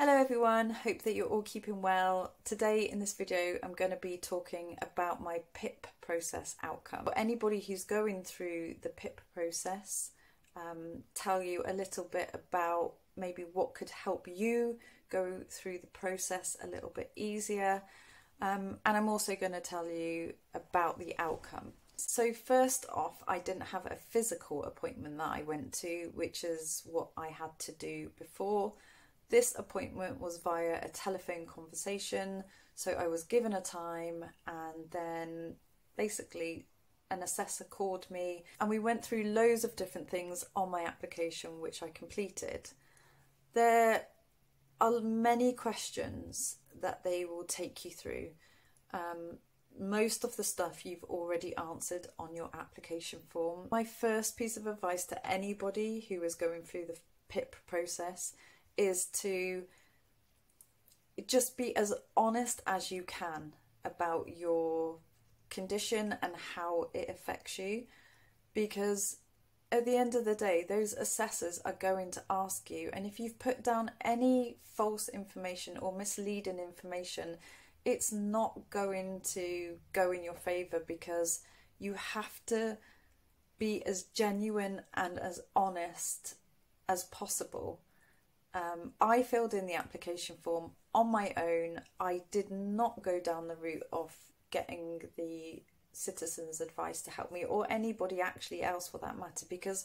Hello everyone, hope that you're all keeping well. Today in this video I'm going to be talking about my PIP process outcome. For anybody who's going through the PIP process, um, tell you a little bit about maybe what could help you go through the process a little bit easier. Um, and I'm also going to tell you about the outcome. So, first off, I didn't have a physical appointment that I went to, which is what I had to do before. This appointment was via a telephone conversation, so I was given a time and then basically an assessor called me and we went through loads of different things on my application which I completed. There are many questions that they will take you through. Um, most of the stuff you've already answered on your application form. My first piece of advice to anybody who is going through the PIP process is to just be as honest as you can about your condition and how it affects you. Because at the end of the day those assessors are going to ask you. And if you've put down any false information or misleading information it's not going to go in your favor because you have to be as genuine and as honest as possible um, I filled in the application form on my own. I did not go down the route of getting the citizens' advice to help me, or anybody actually else for that matter, because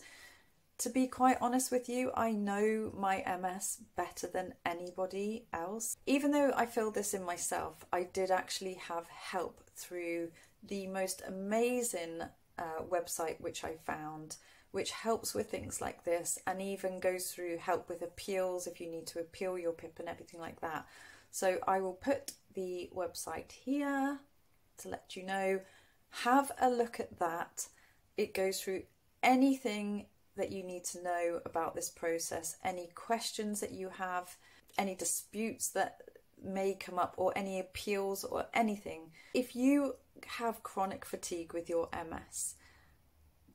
to be quite honest with you, I know my MS better than anybody else. Even though I filled this in myself, I did actually have help through the most amazing uh, website which I found which helps with things like this and even goes through help with appeals if you need to appeal your PIP and everything like that. So I will put the website here to let you know. Have a look at that. It goes through anything that you need to know about this process, any questions that you have, any disputes that may come up, or any appeals or anything. If you have chronic fatigue with your MS,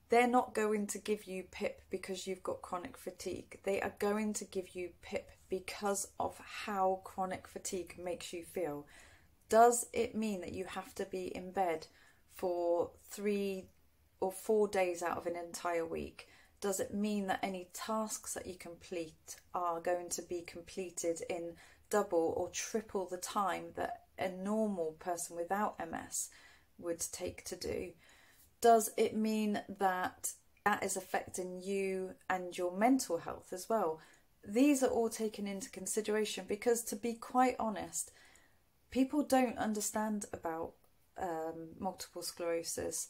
they're not going to give you PIP because you've got chronic fatigue. They are going to give you PIP because of how chronic fatigue makes you feel. Does it mean that you have to be in bed for three or four days out of an entire week? Does it mean that any tasks that you complete are going to be completed in double or triple the time that a normal person without MS would take to do? Does it mean that that is affecting you and your mental health as well? These are all taken into consideration because, to be quite honest, people don't understand about um, multiple sclerosis.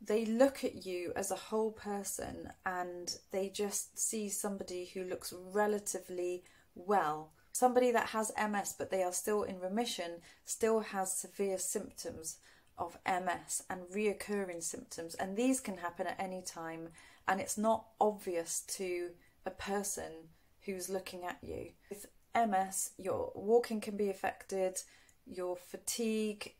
They look at you as a whole person and they just see somebody who looks relatively well. Somebody that has MS but they are still in remission still has severe symptoms of MS and reoccurring symptoms, and these can happen at any time, and it's not obvious to a person who's looking at you. With MS, your walking can be affected, your fatigue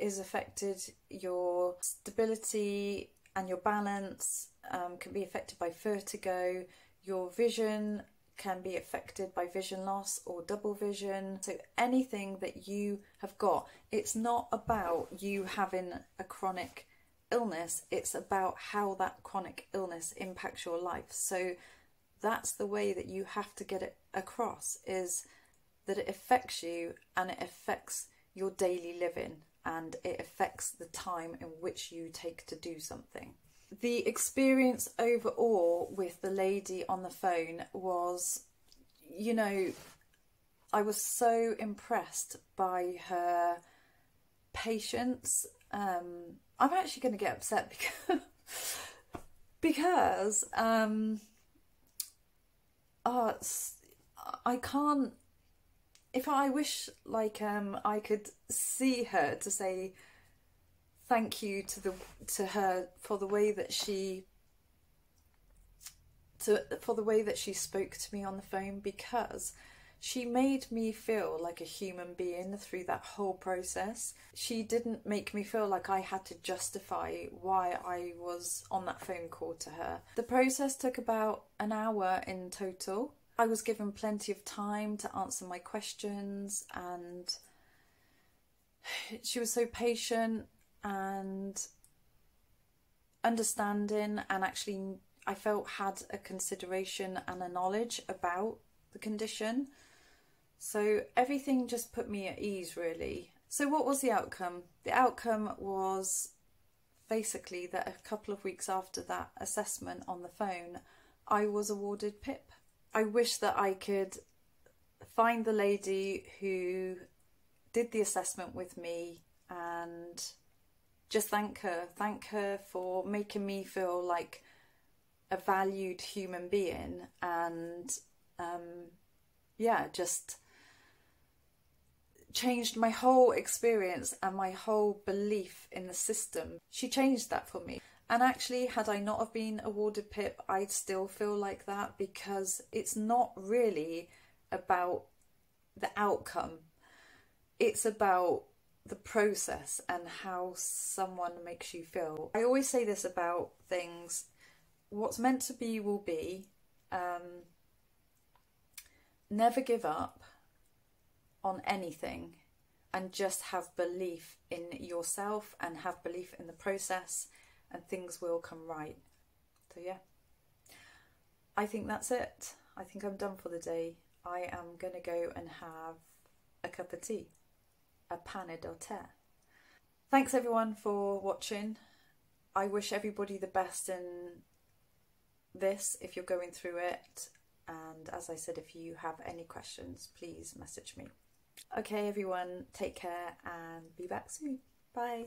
is affected, your stability and your balance um, can be affected by vertigo, your vision can be affected by vision loss or double vision. So, anything that you have got, it's not about you having a chronic illness, it's about how that chronic illness impacts your life. So, that's the way that you have to get it across is that it affects you and it affects your daily living and it affects the time in which you take to do something the experience overall with the lady on the phone was, you know, I was so impressed by her patience. Um, I'm actually going to get upset because because um, uh, I can't. If I wish, like, um, I could see her to say thank you to the to her for the way that she to for the way that she spoke to me on the phone because she made me feel like a human being through that whole process. She didn't make me feel like I had to justify why I was on that phone call to her. The process took about an hour in total. I was given plenty of time to answer my questions, and she was so patient and understanding, and actually, I felt had a consideration and a knowledge about the condition. So everything just put me at ease, really. So, what was the outcome? The outcome was basically that a couple of weeks after that assessment on the phone, I was awarded PIP. I wish that I could find the lady who did the assessment with me and just thank her. Thank her for making me feel like a valued human being and um, yeah, just changed my whole experience and my whole belief in the system. She changed that for me. And actually, had I not have been awarded PIP, I'd still feel like that because it's not really about the outcome. It's about the process and how someone makes you feel. I always say this about things what's meant to be will be. Um, never give up on anything and just have belief in yourself and have belief in the process and things will come right. So, yeah, I think that's it. I think I'm done for the day. I am going to go and have a cup of tea, a d'oter. Thanks everyone for watching. I wish everybody the best in this if you're going through it. And as I said, if you have any questions, please message me. Okay, everyone, take care and be back soon. Bye.